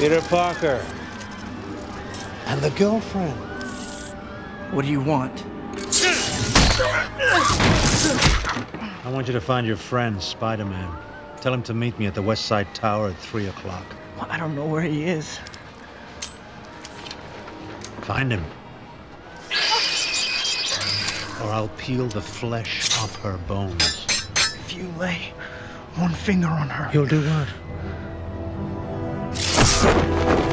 Peter Parker. And the girlfriend. What do you want? I want you to find your friend, Spider Man. Tell him to meet me at the West Side Tower at 3 o'clock. Well, I don't know where he is. Find him. Or I'll peel the flesh off her bones. If you lay one finger on her. You'll do what? Thank you.